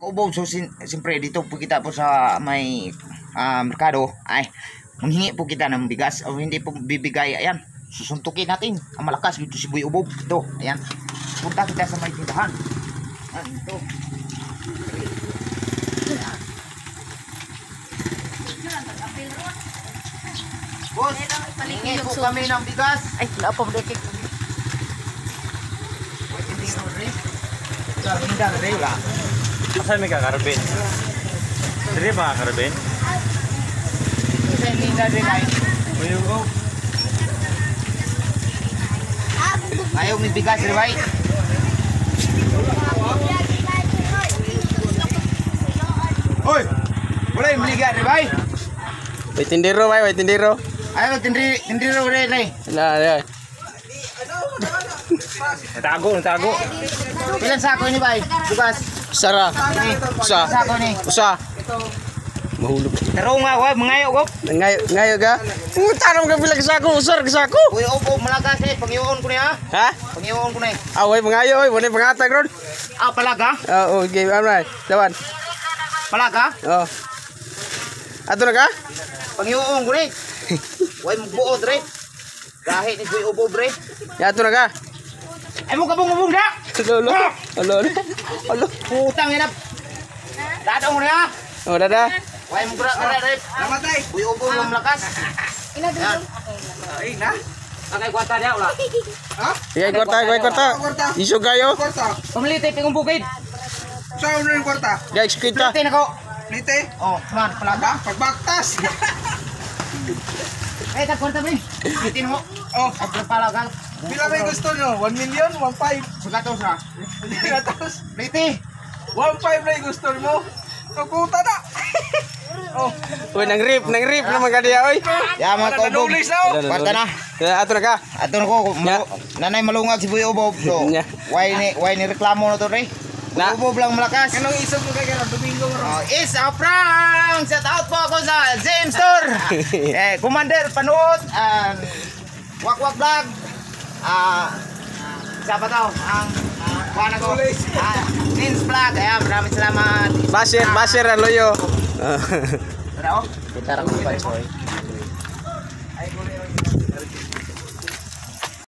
Ubog, so sin, siyempre dito po kita po sa may ah, merkado. Ay manghingi po kita ng bigas. O hindi po bibigay ayan susuntukin natin. Ang malakas dito si Boy Ubog ito ayan punta kita sa may tindahan. Ayan ito Boss, hingi po kami ng bigas. Ay, wala pa mo dekik. Wait, hindi mo rin. Hindi na rin, Saan may kakarabin? Dili ba kakarabin? Hindi na rin ay. Uyugo. Ayaw may bigas, rin, bay. Hoy! Wala yung bigas, rin, bay. May tindiro, may, may tindiro. Ayaw, tindri, tindiro, rin, rin. Wala, wala. Natago, natago. Ilan sako ni, bay? Bigas. Sara. Usa. Ni. Usa. Mahulog. Taro nga, wag, mangayo, gop. Ngayo, ngayo ga. Ang tanong ka bilang sako, usar ka sako. Uy, opo, malakas eh. Pangyoon ko niya, ha? Ha? Pangyoon ko na eh. Away mangayo, oy, wala pangatag ron. Ah, palaga? Oo, okay, alright. Dawan. Palaga? Oh. Ato na ka? Pangyoon ko ni. Uy, magbuod, rin. Kahit ni Boy Ubo, bre. Ya, ato na ka. Ay mo kabong ubong da. Alo, alo. Alo, alo. Alo. Putang ina. Dadong mo na. Oh, dada. Way mo gura gura rin. Namatay. Uy ubo mo malakas. Yan. Ay na. Akay kwata dia ulah. Igay kwarta, igay kwarta. Iso kayo. Pamilite pingong bukid. Saan na yung kwarta? Guys, kita. Pilitin ako. Lite? Oh, man, palaga. Pagbaktas! Eh, tag kwarta bre. Pilitin mo. oh, Ay, palaga. Pila may gusto nyo? 1 million? 1.5? Sugatos na. Tapos, Piliti. 1.5 na gusto mo? Nakuta na! oh, Uy, nang rip, nang rip naman ka diya, oy. Ya mga kaubog. nanulis na oh! Ato na ka. Ato na ko, nanay malungag si Boy Ubo. So, why ni why ni reklamo na to re? Na. Boy Ubo lang malakas. Anong isog mo kaya Domingo Oh, nga? is a prank! Shout out po ako sa James Store! eh, Commander Panood, um, Wak Wak Vlog, ah, isa pa daw, ang uh, kuha ko, ah, Nins Vlog. Kaya maraming salamat. Basher, ah. basher ang loyo. Pero, oh. kita rin ko pa. Ay,